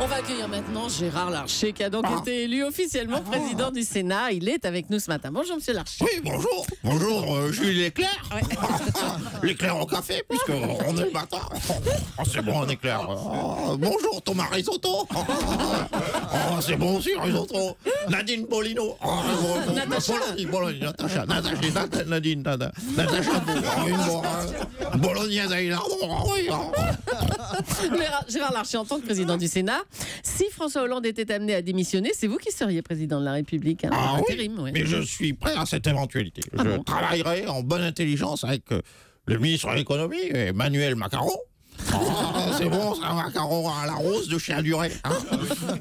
On va accueillir maintenant Gérard Larcher qui a donc été élu officiellement président du Sénat. Il est avec nous ce matin. Bonjour Monsieur Larcher. Oui, bonjour. Bonjour, euh, Jules L'éclair. L'éclair au café, puisque on est le matin. Oh, c'est bon, un éclair. Oh, bonjour, Thomas Risotto. Oh, c'est bon aussi, Risotto. Nadine Bolino. Oh, bon, Natacha. Bologna, Bologna, Natacha, Natacha, Nat- Nadine, Nata- Natacha, oh, bon, euh, Bolognaise à Gérard- Larcher en tant que président du Sénat. Si François Hollande était amené à démissionner, c'est vous qui seriez président de la République. hein. Ah oui, Intérim, ouais. mais je suis prêt à cette éventualité. Ah je bon travaillerai en bonne intelligence avec euh, le ministre de l'économie, Emmanuel Macaron. Ah, c'est bon, c'est un macaron à la rose de chez Aduré. hein.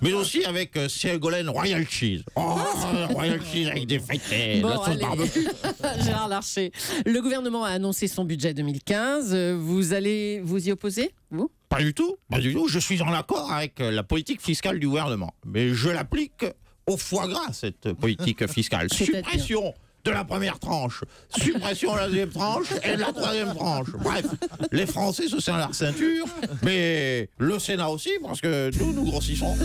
Mais aussi avec euh, Ségolène Royal Cheese. Oh, Royal Cheese avec des frites Bon, la sauce barbecue. Gérard Larcher, le gouvernement a annoncé son budget 2015. Euh, Vous allez vous y opposer, vous? Pas du tout, pas du tout. Je suis en accord avec euh, la politique fiscale du gouvernement. Mais je l'applique au foie gras, cette politique fiscale. Suppression de la première tranche, suppression de la deuxième tranche et de la troisième tranche. Bref, les Français se serrent la ceinture, mais le Sénat aussi, parce que nous, nous grossissons.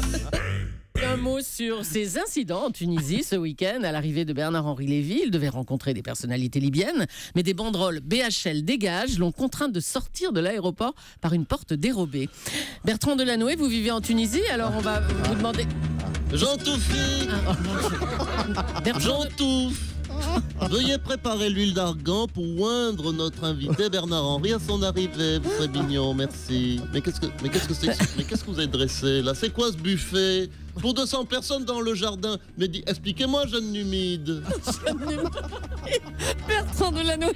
Un mot sur ces incidents en Tunisie ce week-end à l'arrivée de Bernard-Henri Lévy. Il devait rencontrer des personnalités libyennes, mais des banderoles BHL dégage l'ont contraint de sortir de l'aéroport par une porte dérobée. Bertrand Delanoë, vous vivez en Tunisie, alors on va vous demander. Bertrand de- J'entouffe Veuillez préparer l'huile d'argan pour oindre notre invité Bernard Henry à son arrivée. Vous serez mignon, merci. Mais qu'est-ce que, mais qu'est-ce que c'est Mais qu'est-ce que vous avez dressé là? C'est quoi ce buffet? Pour 200 personnes dans le jardin. Mais dis- expliquez-moi, jeune numide. Bertrand Delanoë,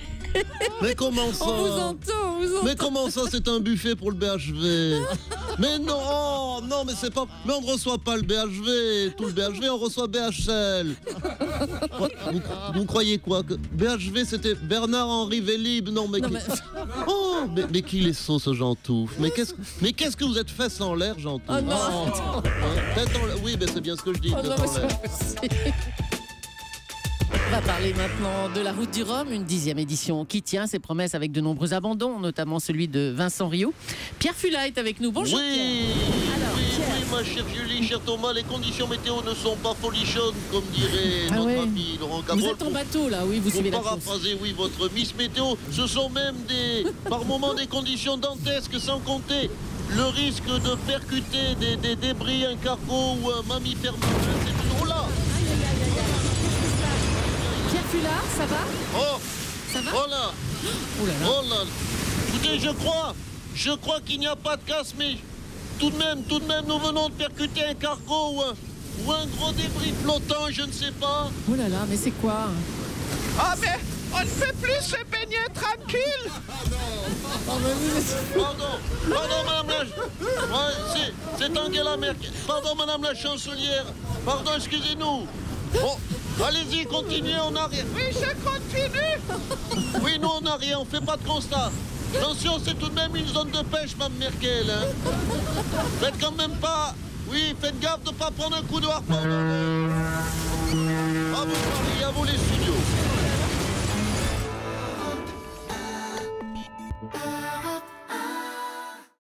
Mais comment ça? on vous entend, on vous entend. Mais comment ça, c'est un buffet pour le BHV Mais non, oh, non, mais c'est pas. Mais on ne reçoit pas le BHV. Tout le BHV, on reçoit BHL. Vous, vous croyez quoi que BHV, c'était Bernard-Henri Vélib Non, mais. Non, qui- mais- Oh, mais, mais qu'il est sot, ce Gentouf. Mais qu'est-ce mais qu'est-ce que vous êtes fait sans l'air, Gentouf Oh non. Hein, tête en l'air. Oui, mais c'est bien ce que je dis. Oh non, parler maintenant de la route du Rhum, une dixième édition qui tient ses promesses avec de nombreux abandons, notamment celui de Vincent Rio. Pierre Fula est avec nous. Bonjour. Oui, Pierre. Alors, oui, Pierre. oui, ma chère Julie, cher Thomas, les conditions météo ne sont pas folichonnes, comme dirait Ah notre ouais. ami Laurent Vous Cabrol. êtes en bateau là, oui, vous Pour suivez la paraphraser, oui, votre Miss Météo, ce sont même des, par moments des conditions dantesques, sans compter le risque de percuter des, des débris, un cargo ou un mammifère. C'est toujours là. Pierre Fula, ça va Oh, Ça va oh là, Oh là là. oh là. Écoutez, je crois, je crois qu'il n'y a pas de casse, mais tout de même, tout de même, nous venons de percuter un cargo ou un, ou un gros débris flottant, je ne sais pas. Oh là là, mais c'est quoi Ah, mais on ne peut plus se baigner tranquille Oh, mais êtes- Pardon, pardon madame la... Ouais, c'est, c'est Angela Merkel. Pardon madame la chancelière. Pardon, excusez-nous. Bon, allez-y, continuez, on n'a rien. Oui, je continue. Oui, nous on n'a rien, on fait pas de constat. Attention, c'est tout de même une zone de pêche, madame Merkel. Hein. Faites quand même pas... Oui, faites gaffe de pas prendre un coup de harpon. À vous, Paris, à vous les studios.